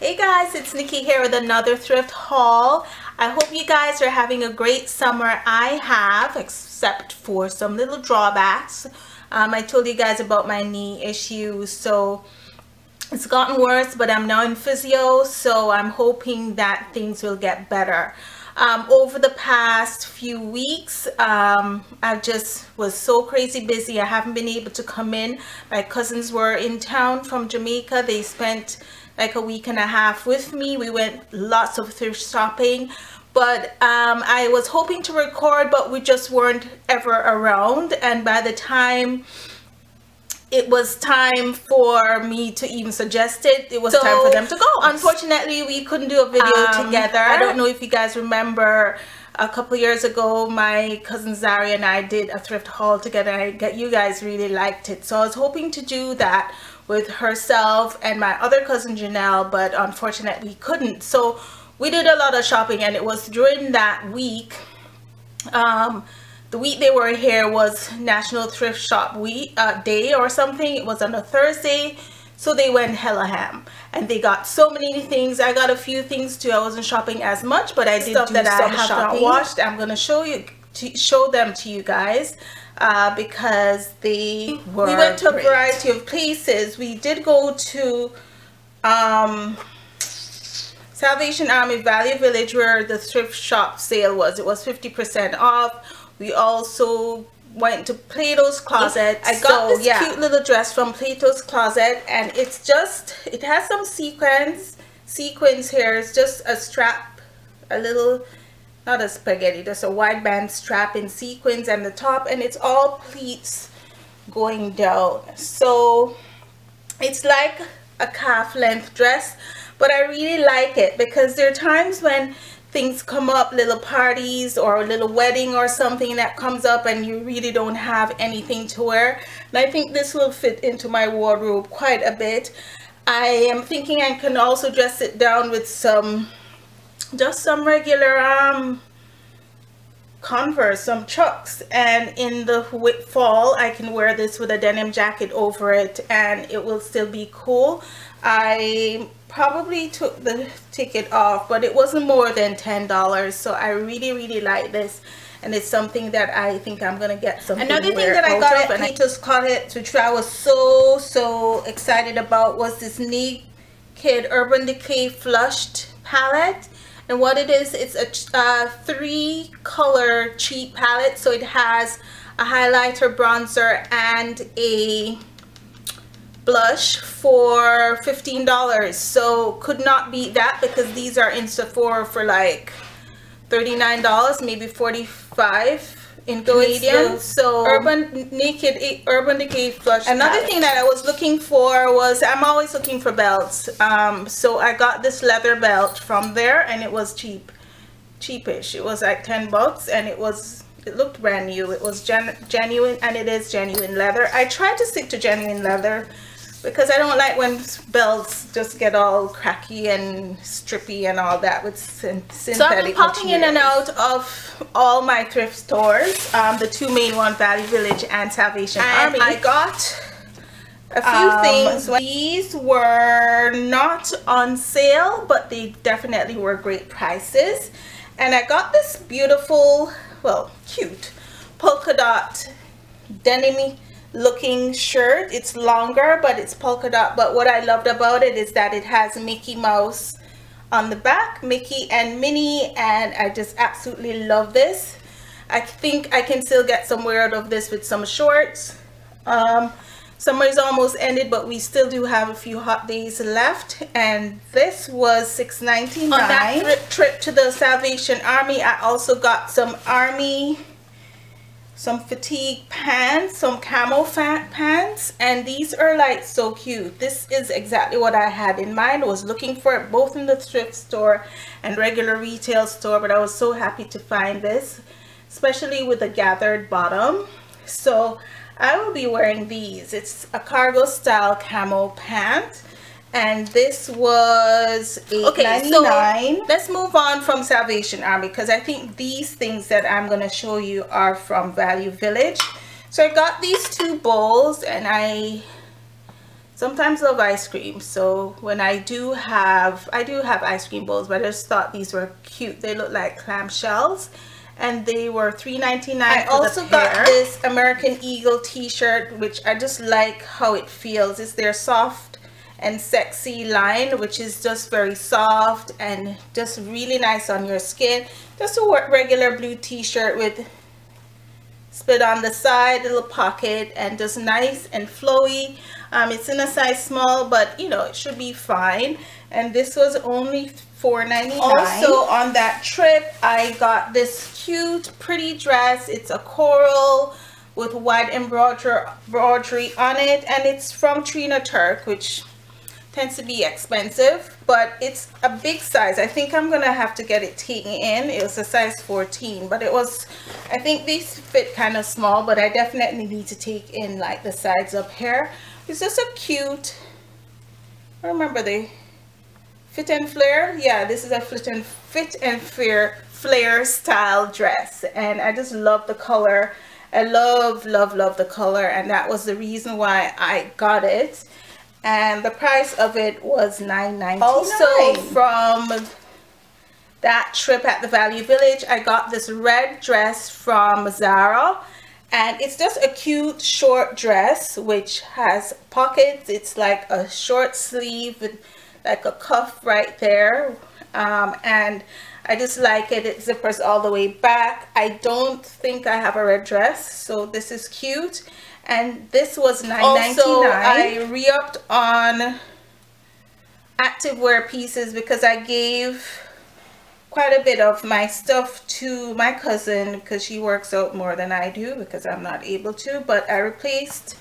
Hey guys, it's Nikki here with another thrift haul. I hope you guys are having a great summer. I have, except for some little drawbacks. Um, I told you guys about my knee issues, so it's gotten worse, but I'm now in physio, so I'm hoping that things will get better. Um, over the past few weeks, um, I just was so crazy busy. I haven't been able to come in. My cousins were in town from Jamaica. They spent like a week and a half with me. We went lots of thrift shopping but um, I was hoping to record but we just weren't ever around. And by the time it was time for me to even suggest it it was so, time for them to go. Unfortunately we couldn't do a video um, together. I don't know if you guys remember a couple years ago my cousin Zari and I did a thrift haul together. I get you guys really liked it. So I was hoping to do that with herself and my other cousin Janelle, but unfortunately couldn't. So we did a lot of shopping and it was during that week, um, the week they were here was National Thrift Shop week uh, Day or something. It was on a Thursday. So they went hella ham and they got so many things. I got a few things too. I wasn't shopping as much, but I did Stuff do that some I have shopping. not watched. I'm going to show you to show them to you guys uh, because they were we went to great. a variety of places. We did go to um, Salvation Army Value Village where the thrift shop sale was. It was 50% off. We also went to Plato's Closet. I got so, this yeah. cute little dress from Plato's Closet and it's just it has some sequins sequins here. It's just a strap a little not a spaghetti there's a wide band strap in sequins and the top and it's all pleats going down. So it's like a calf length dress but I really like it because there are times when things come up little parties or a little wedding or something that comes up and you really don't have anything to wear. And I think this will fit into my wardrobe quite a bit. I am thinking I can also dress it down with some just some regular um converse some chucks. And in the fall i can wear this with a denim jacket over it and it will still be cool. I probably took the ticket off but it wasn't more than ten dollars so i really really like this. And it's something that I think I'm gonna get some. Another thing that I got at Plato's Closet, which I was so so excited about, was this Naked Urban Decay Flushed palette and what it is it's a uh, three color cheap palette. So it has a highlighter bronzer and a blush for $15 so could not beat that because these are in Sephora for like $39 maybe 45 in Canadian. So Urban Naked Urban Decay Flush. Another thing that I was looking for was I'm always looking for belts. Um, so I got this leather belt from there and it was cheap, cheapish. It was like 10 bucks and it was it looked brand new. It was gen genuine and it is genuine leather. I tried to stick to genuine leather because I don't like when belts just get all cracky and strippy and all that with synthetic So I've been popping materials. in and out of all my thrift stores, um, the two main ones, Value Village and Salvation and Army. I got a few um, things. These were not on sale, but they definitely were great prices. And I got this beautiful, well, cute polka dot denim looking shirt. It's longer but it's polka dot. But what I loved about it is that it has Mickey Mouse on the back Mickey and Minnie and I just absolutely love this. I think I can still get somewhere out of this with some shorts. Um, summer is almost ended but we still do have a few hot days left. And this was $6.99 on that trip to the Salvation Army. I also got some army some fatigue pants some camo fat pants and these are like so cute. This is exactly what i had in mind. I was looking for it both in the thrift store and regular retail store but i was so happy to find this especially with a gathered bottom. So i will be wearing these. It's a cargo style camo pant and this was okay so let's move on from salvation army because i think these things that i'm going to show you are from value village. So i got these two bowls and i sometimes love ice cream. So when I do have I do have ice cream bowls but I just thought these were cute. They look like clam shells and they were $3.99 I also got this American Eagle t-shirt which I just like how it feels. It's their soft and sexy line which is just very soft and just really nice on your skin. Just a regular blue t-shirt with split on the side little pocket and just nice and flowy. Um, it's in a size small but you know it should be fine. And this was only $4.99 also on that trip I got this cute pretty dress. It's a coral with white embroidery on it and it's from Trina Turk which tends to be expensive but it's a big size. I think I'm gonna have to get it taken in. It was a size 14 but it was I think these fit kind of small but I definitely need to take in like the sides up here. It's just a cute I remember the fit and flare? Yeah this is a fit and fit and flare flare style dress and I just love the color. I love love love the color and that was the reason why I got it and the price of it was $9.99 also from that trip at the Value Village I got this red dress from Zara. And it's just a cute short dress which has pockets. It's like a short sleeve with like a cuff right there. Um, and I just like it. It zippers all the way back. I don't think I have a red dress so this is cute and this was $9.99 also I re-upped on activewear pieces because I gave quite a bit of my stuff to my cousin because she works out more than I do because I'm not able to but I replaced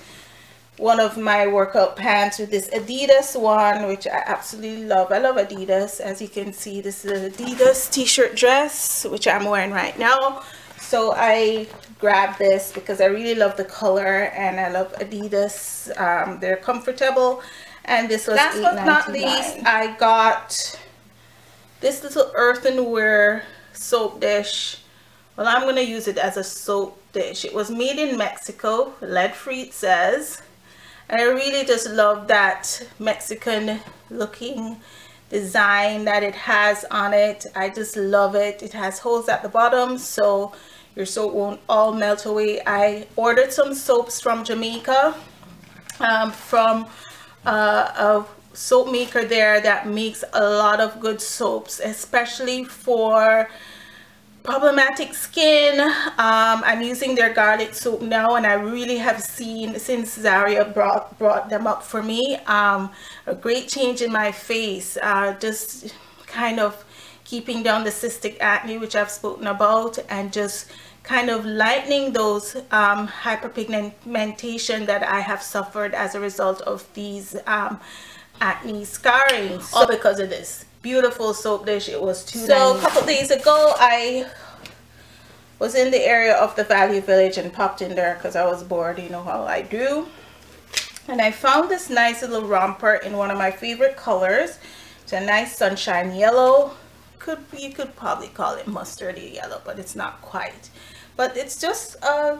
one of my workout pants with this Adidas one which I absolutely love. I love Adidas. As you can see this is an Adidas t-shirt dress which I'm wearing right now so I grabbed this because I really love the color and I love Adidas. Um, they're comfortable. And this was last but not least I got this little earthenware soap dish. Well I'm gonna use it as a soap dish. It was made in Mexico lead free it says. And I really just love that Mexican looking design that it has on it. I just love it. It has holes at the bottom so your soap won't all melt away. I ordered some soaps from Jamaica um, from uh, a soap maker there that makes a lot of good soaps especially for problematic skin. Um, I'm using their garlic soap now and I really have seen since Zaria brought brought them up for me um, a great change in my face uh, just kind of keeping down the cystic acne which I've spoken about and just kind of lightening those um, hyperpigmentation that I have suffered as a result of these um, acne scarring. All because of this beautiful soap dish. It was two so a couple days ago i was in the area of the value village and popped in there because i was bored you know how i do. And i found this nice little romper in one of my favorite colors. It's a nice sunshine yellow. Could you could probably call it mustardy yellow but it's not quite. But it's just a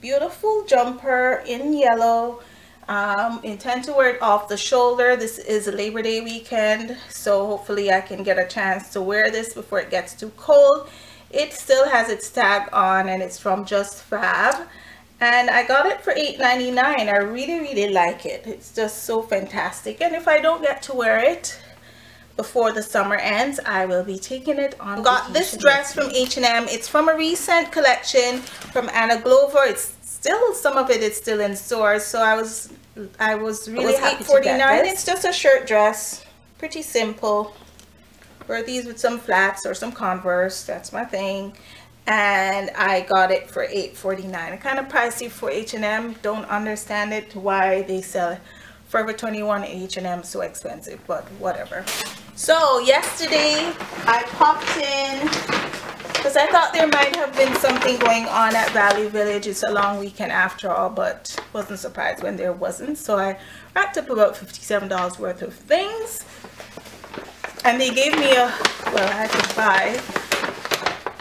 beautiful jumper in yellow um, intend to wear it off the shoulder. This is Labor Day weekend, so hopefully I can get a chance to wear this before it gets too cold. It still has its tag on and it's from Just Fab. And I got it for $8.99. I really, really like it. It's just so fantastic. And if I don't get to wear it before the summer ends, I will be taking it on Got this dress from H&M. It's from a recent collection from Anna Glover. It's still, some of it is still in stores. So I was I was really happy 49 It's just a shirt dress. Pretty simple. Wear these with some flats or some Converse. That's my thing. And I got it for $8.49. Kind of pricey for H&M. Don't understand it why they sell Forever 21 H&M so expensive, but whatever. So yesterday I popped in because I thought there might have been something going on at Value Village. It's a long weekend after all, but wasn't surprised when there wasn't. So I wrapped up about $57 worth of things. And they gave me a, well, I had to buy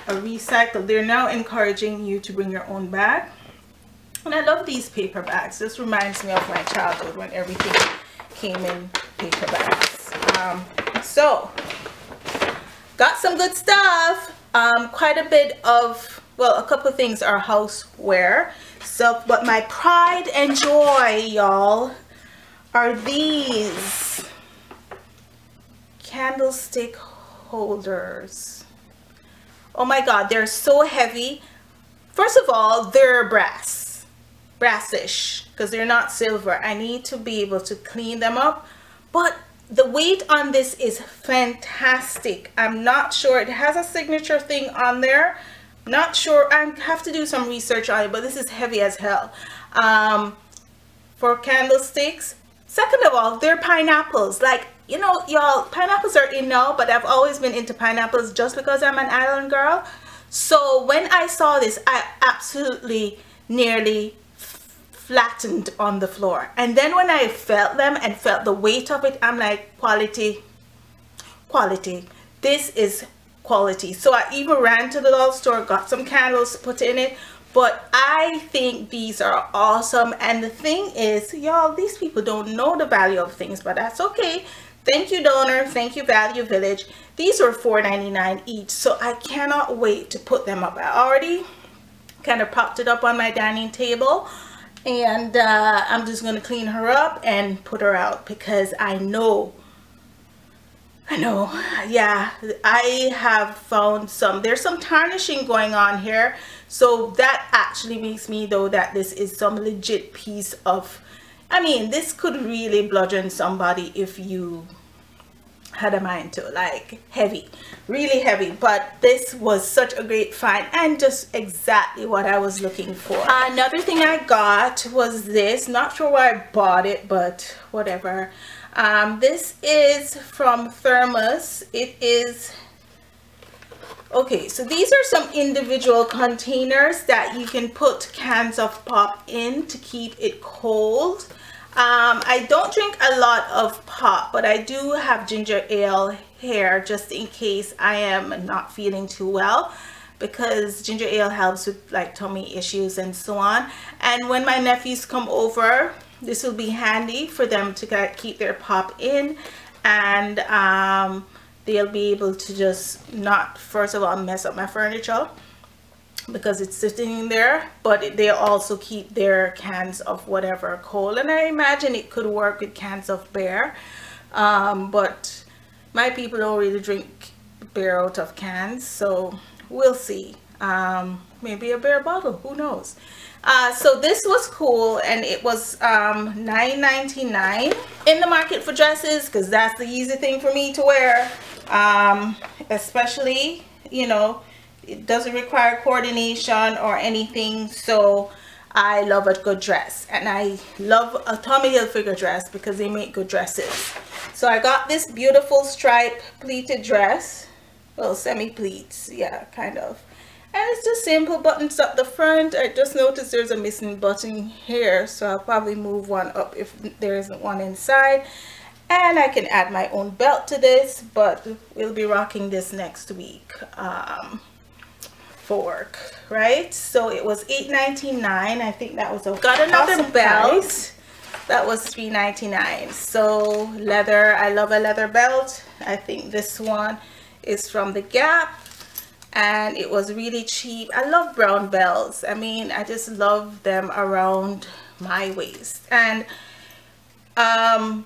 a recycle. They're now encouraging you to bring your own bag. And I love these paper bags. This reminds me of my childhood when everything came in paper bags. Um, so, got some good stuff. Um, quite a bit of, well, a couple things are houseware. So, but my pride and joy, y'all, are these candlestick holders. Oh my God, they're so heavy. First of all, they're brass, brassish, because they're not silver. I need to be able to clean them up. But the weight on this is fantastic. I'm not sure. It has a signature thing on there. Not sure. I have to do some research on it, but this is heavy as hell. Um, for candlesticks. Second of all, they're pineapples. Like, you know, y'all, pineapples are in now, but I've always been into pineapples just because I'm an island girl. So when I saw this, I absolutely nearly flattened on the floor. And then when I felt them and felt the weight of it, I'm like, quality, quality. This is quality. So I even ran to the doll store, got some candles to put in it. But I think these are awesome. And the thing is, y'all, these people don't know the value of things, but that's okay Thank you, donor. Thank you, Value Village. These were $4.99 each, so I cannot wait to put them up. I already kind of propped it up on my dining table, and uh, I'm just to clean her up and put her out because I know I know, yeah, I have found some, there's some tarnishing going on here. So that actually makes me though that this is some legit piece of I mean, this could really bludgeon somebody if you had a mind to like heavy really heavy. But this was such a great find and just exactly what I was looking for. Another thing I got was this. Not sure why I bought it but whatever. Um, this is from Thermos. It is okay so these are some individual containers that you can put cans of pop in to keep it cold um, I don't drink a lot of pop, but I do have ginger ale here just in case I am not feeling too well because ginger ale helps with like tummy issues and so on. And when my nephews come over, this will be handy for them to keep their pop in and um, they'll be able to just not, first of all, mess up my furniture because it's sitting in there but they also keep their cans of whatever cold and I imagine it could work with cans of beer um, but my people don't really drink beer out of cans so we'll see. Um, maybe a beer bottle who knows? Uh, so this was cool and it was um, $9.99 in the market for dresses because that's the easy thing for me to wear. Um, especially you know it doesn't require coordination or anything so I love a good dress. And I love a Tommy Hilfiger dress because they make good dresses. So I got this beautiful stripe pleated dress. Well semi pleats yeah kind of. And it's just simple buttons up the front. I just noticed there's a missing button here so I'll probably move one up if there isn't one inside. And I can add my own belt to this but we'll be rocking this next week. Um, fork right? So it was $8.99 I think that was a got another awesome belt. price. that was $3.99 so leather I love a leather belt. I think this one is from the Gap. And it was really cheap. I love brown belts. I mean I just love them around my waist. And um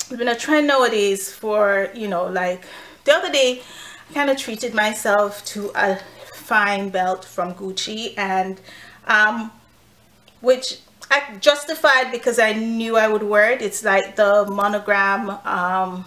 it's been a trend nowadays for you know like the other day I kind of treated myself to a fine belt from Gucci and um, which I justified because I knew I would wear it. It's like the monogram um,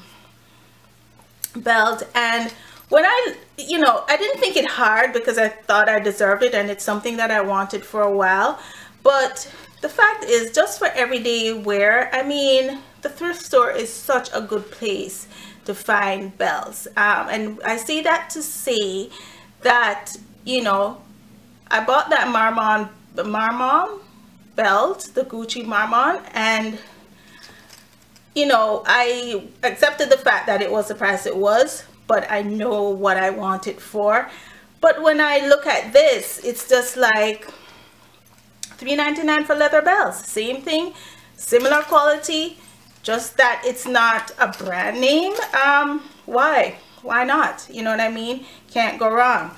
belt and when I, you know, I didn't think it hard because I thought I deserved it and it's something that I wanted for a while. But the fact is just for everyday wear, I mean, the thrift store is such a good place to find belts. Um, and I say that to say that you know, I bought that Marmont, Marmont belt, the Gucci Marmont, and you know, I accepted the fact that it was the price it was, but I know what I want it for. But when I look at this, it's just like $3.99 for leather belts. Same thing, similar quality, just that it's not a brand name. Um why? Why not? You know what i mean? Can't go wrong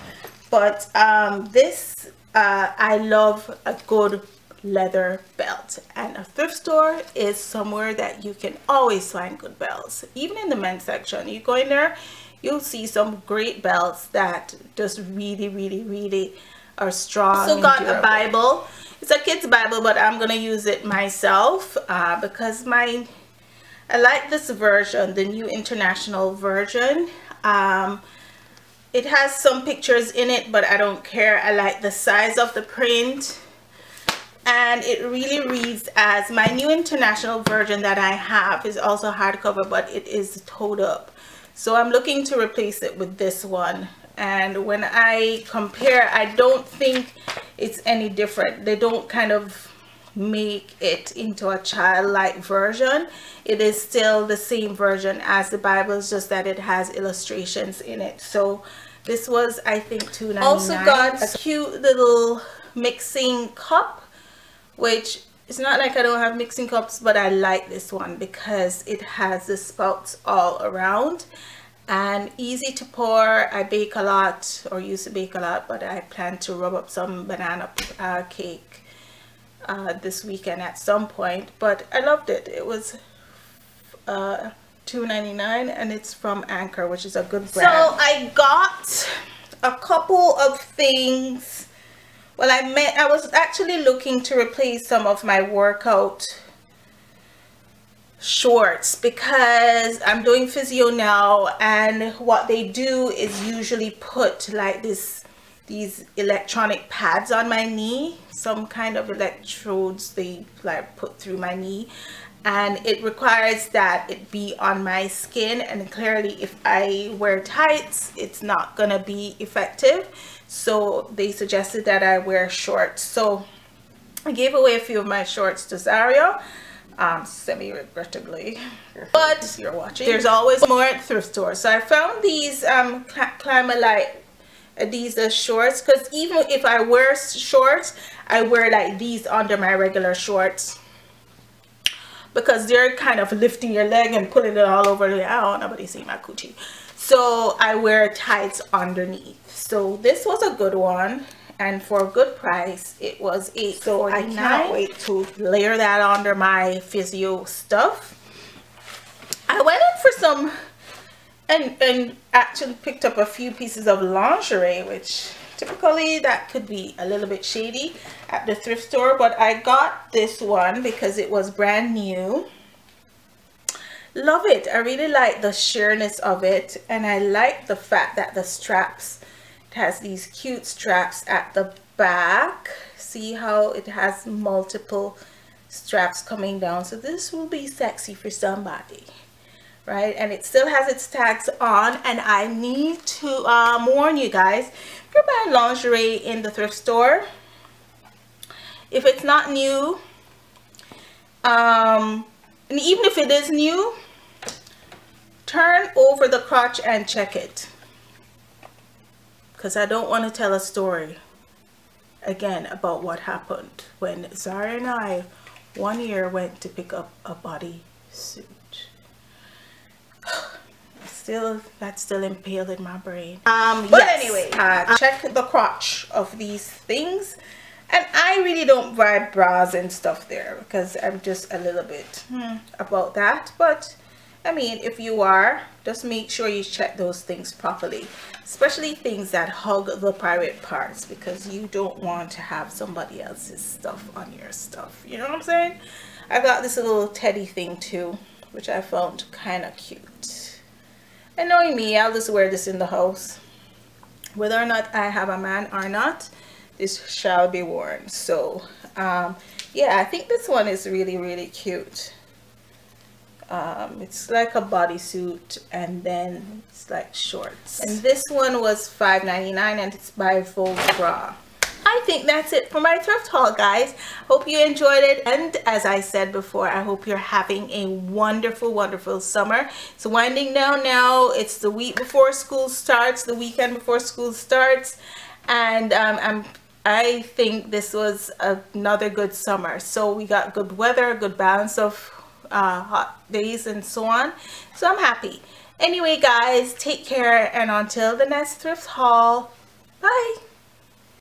but um this uh i love a good leather belt. And a thrift store is somewhere that you can always find good belts. Even in the men's section you go in there you'll see some great belts that just really really really are strong also got a bible. It's a kid's bible but i'm gonna use it myself uh, because my i like this version the new international version. Um, it has some pictures in it but i don't care. I like the size of the print. And it really reads as my new international version that I have is also hardcover but it is toed up. So I'm looking to replace it with this one. And when I compare I don't think it's any different. They don't kind of make it into a childlike version. It is still the same version as the Bible it's just that it has illustrations in it. So this was I think two also got a cute little mixing cup which it's not like I don't have mixing cups but I like this one because it has the spouts all around and easy to pour. I bake a lot or used to bake a lot but I plan to rub up some banana uh, cake uh, this weekend at some point but I loved it. It was uh, $2.99 and it's from Anchor which is a good brand. So I got a couple of things. Well I met I was actually looking to replace some of my workout shorts because I'm doing physio now and what they do is usually put like this these electronic pads on my knee some kind of electrodes they like put through my knee. And it requires that it be on my skin. And clearly if I wear tights it's not gonna be effective. So they suggested that I wear shorts. So I gave away a few of my shorts to Zario. Um, semi-regrettably. But you're watching. there's always more at thrift stores. So I found these um, Climalite Adidas uh, shorts because even if I wear shorts I wear like these under my regular shorts. Because they're kind of lifting your leg and putting it all over the oh nobody see my coochie. So I wear tights underneath. So this was a good one and for a good price it was eight so I cannot wait to layer that under my physio stuff. I went in for some and and actually picked up a few pieces of lingerie which typically that could be a little bit shady at the thrift store but I got this one because it was brand new. Love it. I really like the sheerness of it and I like the fact that the straps has these cute straps at the back. See how it has multiple straps coming down? So this will be sexy for somebody right and it still has its tags on and I need to um, warn you guys if you're buying lingerie in the thrift store if it's not new um, and even if it is new turn over the crotch and check it because I don't want to tell a story again about what happened when Zara and I one year went to pick up a body suit. Still that's still impaled in my brain um but yes, anyway uh, check the crotch of these things and I really don't buy bras and stuff there because I'm just a little bit hmm, about that but I mean, if you are, just make sure you check those things properly, especially things that hug the private parts because you don't want to have somebody else's stuff on your stuff. You know what I'm saying? I got this little teddy thing too, which I found kind of cute. And knowing me, I'll just wear this in the house. Whether or not I have a man or not, this shall be worn. So, um, yeah, I think this one is really, really cute um, it's like a bodysuit and then it's like shorts and this one was $5.99 and it's by Vogue Bra I think that's it for my thrift haul guys. Hope you enjoyed it. And as I said before I hope you're having a wonderful wonderful summer. It's winding down now. It's the week before school starts the weekend before school starts. And um, I'm I think this was another good summer. So we got good weather good balance of uh, hot days and so on. So I'm happy. Anyway, guys, take care and until the next thrift haul, bye.